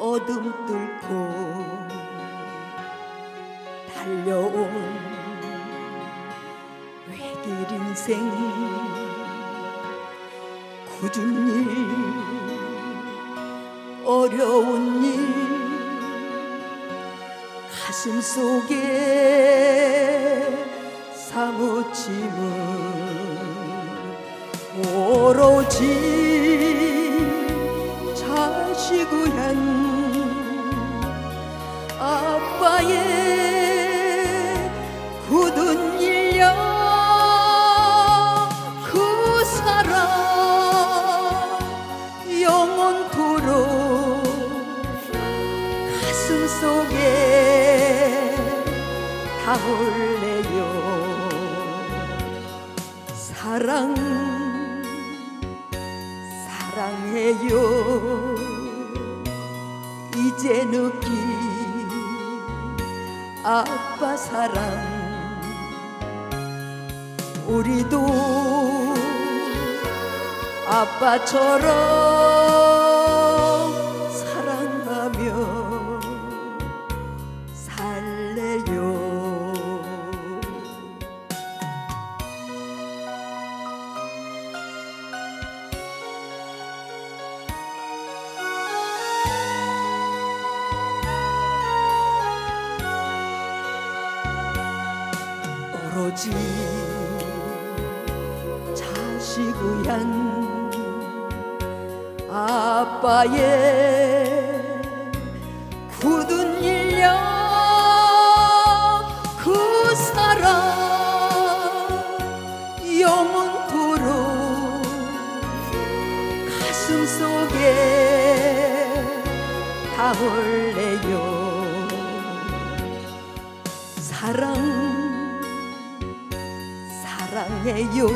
어둠 뚫고 달려온 외길 인생. 굳은 일 어려운 일 가슴 속에 사무침은 오로지 자식을 향 아빠의 가슴 속에 담을래요. 사랑 사랑해요. 이제 느끼 아빠 사랑. 우리도 아빠처럼 자식을 향 아빠의 굳은 일념 그 사랑 영원토록 가슴 속에 담을래요. 사랑 사랑해요.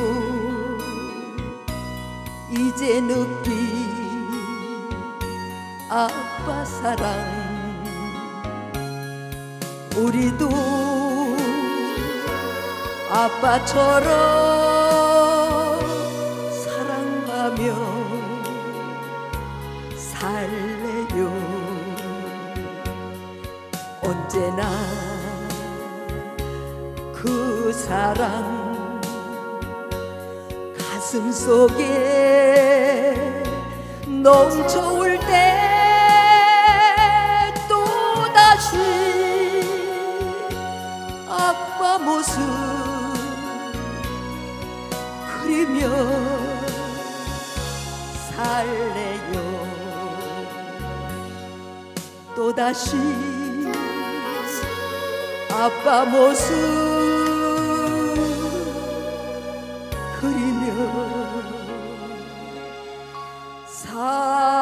이제 느끼 아빠 사랑. 우리도 아빠처럼 사랑하며 살래요. 언제나 그 사랑 가슴 속에 넘쳐올 때 또다시 아빠 모습 그리며 살래요. 또다시 아빠 모습 사랑